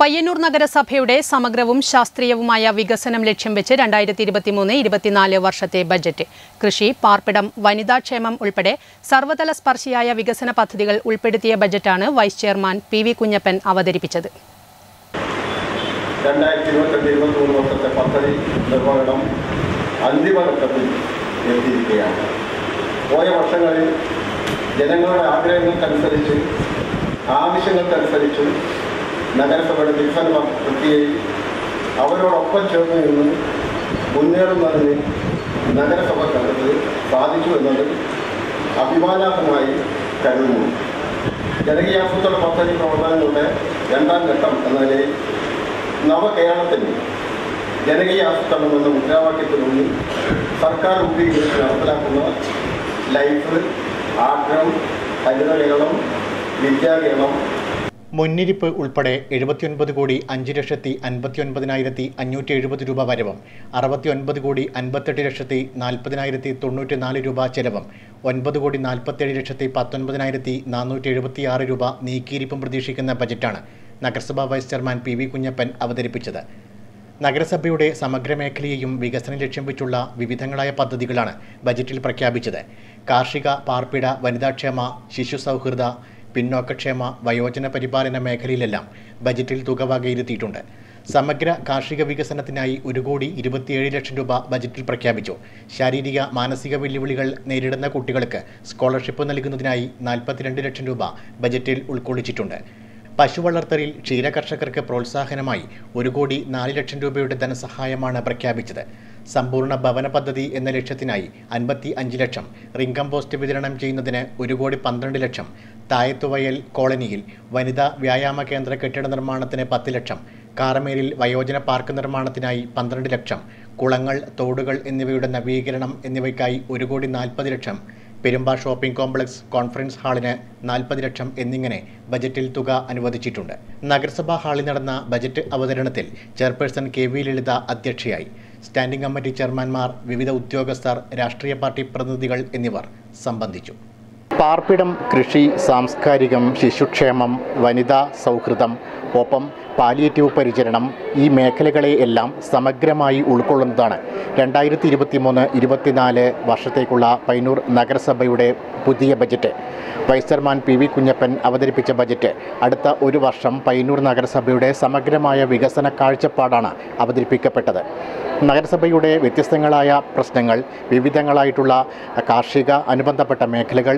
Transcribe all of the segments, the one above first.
പയ്യന്നൂർ നഗരസഭയുടെ സമഗ്രവും ശാസ്ത്രീയവുമായ വികസനം ലക്ഷ്യം വെച്ച് രണ്ടായിരത്തി ഇരുപത്തിമൂന്ന് ഇരുപത്തിനാല് വർഷത്തെ ബജറ്റ്. കൃഷി പാർപ്പിടം വനിതാക്ഷേമം ഉൾപ്പെടെ സർവതല സ്പർശിയായ വികസന പദ്ധതികൾ ഉൾപ്പെടുത്തിയ ബജറ്റാണ് vice chairman P V Kunjappan അവതരിപ്പിച്ചത്. പോയ വർഷങ്ങളിൽ ജനങ്ങളുടെ ആഗ്രഹങ്ങൾക്കനുസരിച്ച് ആവശ്യങ്ങൾക്കനുസരിച്ച് നഗരസഭയുടെ വികസന പ്രക്രിയയിൽ അവരോടൊപ്പം ചേർന്ന് നിന്ന് മുന്നേറുന്നതിന് നഗരസഭക്കകത്ത് സാധിച്ചു എന്നത് അഭിമാനാർഹമായി കരുതുന്നു. ജനകീയാസൂത്രണ പദ്ധതി പ്രവർത്തനങ്ങളുടെ രണ്ടാം ഘട്ടം എന്ന നിലയിൽ നവകേരളത്തിന് ജനകീയ ആസൂത്രണം എന്ന മുദ്രാവാക്യത്തിനുള്ളിൽ സർക്കാർ രൂപീകരിച്ച് നടപ്പിലാക്കുന്ന ലൈഫ് ആഗ്രഹം ഹരിത കേരളം വിദ്യാകേരളം മുന്നിരിപ്പ് ഉൾപ്പെടെ എഴുപത്തിയൊൻപത് കോടി അഞ്ച് ലക്ഷത്തി അൻപത്തി ഒൻപതിനായിരത്തി അഞ്ഞൂറ്റി എഴുപത് രൂപ വരവും അറുപത്തി ഒൻപത് കോടി അൻപത്തെട്ട് ലക്ഷത്തി നാൽപ്പതിനായിരത്തി തൊണ്ണൂറ്റി നാല് രൂപ ചെലവും ഒൻപത് കോടി നാൽപ്പത്തേഴ് ലക്ഷത്തി പത്തൊൻപതിനായിരത്തി നാനൂറ്റി എഴുപത്തി ആറ് രൂപ നീക്കിയിരിപ്പും പ്രതീക്ഷിക്കുന്ന ബജറ്റാണ് നഗരസഭാ vice chairman P V Kunjappan അവതരിപ്പിച്ചത്. നഗരസഭയുടെ സമഗ്ര മേഖലയെയും വികസനം ലക്ഷ്യം വെച്ചുള്ള വിവിധങ്ങളായ പദ്ധതികളാണ് ബജറ്റിൽ പ്രഖ്യാപിച്ചത്. കാർഷിക പാർപ്പിട വനിതാക്ഷേമ ശിശു സൗഹൃദ പിന്നോക്കക്ഷേമ വയോജന പരിപാലന മേഖലയിലെല്ലാം ബജറ്റിൽ തുക വകയിരുത്തിയിട്ടുണ്ട്. സമഗ്ര കാർഷിക വികസനത്തിനായി ഒരു കോടി ഇരുപത്തിയേഴ് ലക്ഷം രൂപ ബജറ്റിൽ പ്രഖ്യാപിച്ചു. ശാരീരിക മാനസിക വെല്ലുവിളികൾ നേരിടുന്ന കുട്ടികൾക്ക് സ്കോളർഷിപ്പ് നൽകുന്നതിനായി നാൽപ്പത്തിരണ്ട് ലക്ഷം രൂപ ബജറ്റിൽ ഉൾക്കൊള്ളിച്ചിട്ടുണ്ട്. പശു വളർത്തലിൽ ക്ഷീരകർഷകർക്ക് പ്രോത്സാഹനമായി ഒരു കോടി നാല് ലക്ഷം രൂപയുടെ ധനസഹായമാണ് പ്രഖ്യാപിച്ചത്. സമ്പൂർണ ഭവന പദ്ധതി എന്ന ലക്ഷ്യത്തിനായി അൻപത്തി അഞ്ച് ലക്ഷം റിംഗ് കമ്പോസ്റ്റ് വിതരണം ചെയ്യുന്നതിന് ഒരു കോടി പന്ത്രണ്ട് ലക്ഷം തായത്തുവയൽ കോളനിയിൽ വനിതാ വ്യായാമ കേന്ദ്ര കെട്ടിട നിർമ്മാണത്തിന് പത്ത് ലക്ഷം കാറമേരിൽ വയോജന പാർക്ക് നിർമ്മാണത്തിനായി പന്ത്രണ്ട് ലക്ഷം കുളങ്ങൾ തോടുകൾ എന്നിവയുടെ നവീകരണം എന്നിവയ്ക്കായി ഒരു കോടി നാൽപ്പത് ലക്ഷം പെരുമ്പ ഷോപ്പിംഗ് കോംപ്ലക്സ് കോൺഫറൻസ് ഹാളിന് നാൽപ്പത് ലക്ഷം എന്നിങ്ങനെ ബജറ്റിൽ തുക അനുവദിച്ചിട്ടുണ്ട്. നഗരസഭാ ഹാളിൽ നടന്ന ബജറ്റ് അവതരണത്തിൽ ചെയർപേഴ്സൺ കെ വി ലളിത അധ്യക്ഷയായി. സ്റ്റാൻഡിംഗ് കമ്മിറ്റി ചെയർമാൻമാർ വിവിധ ഉദ്യോഗസ്ഥർ രാഷ്ട്രീയ പാർട്ടി പ്രതിനിധികൾ എന്നിവർ സംബന്ധിച്ചു. പാർപ്പിടം കൃഷി സാംസ്കാരികം ശിശുക്ഷേമം വനിതാ സൗഹൃദം ഒപ്പം പാലിയേറ്റീവ് പരിചരണം ഈ മേഖലകളെ എല്ലാം സമഗ്രമായി ഉൾക്കൊള്ളുന്നതാണ്. രണ്ടായിരത്തി ഇരുപത്തി മൂന്ന് ഇരുപത്തിനാല് വർഷത്തേക്കുള്ള പൈനൂർ നഗരസഭയുടെ പുതിയ budget. Vice chairman P V Kunjappan അവതരിപ്പിച്ച ബജറ്റ്. അടുത്ത ഒരു വർഷം പൈനൂർ നഗരസഭയുടെ സമഗ്രമായ വികസന കാഴ്ചപ്പാടാണ് അവതരിപ്പിക്കപ്പെട്ടത്. നഗരസഭയുടെ വ്യത്യസ്തങ്ങളായ പ്രശ്നങ്ങൾ വിവിധങ്ങളായിട്ടുള്ള കാർഷിക അനുബന്ധപ്പെട്ട മേഖലകൾ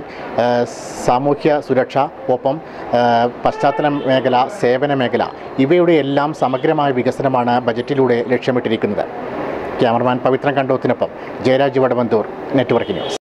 സാമൂഹ്യ സുരക്ഷ ഒപ്പം പശ്ചാത്തല മേഖല സേവന മേഖല ഇവയുടെ എല്ലാം സമഗ്രമായ വികസനമാണ് ബജറ്റിലൂടെ ലക്ഷ്യമിട്ടിരിക്കുന്നത്. ക്യാമറമാൻ പവിത്രൻ കണ്ടോത്തിനൊപ്പം ജയരാജ് വടവന്തൂർ നെറ്റ്വർക്ക് ന്യൂസ്.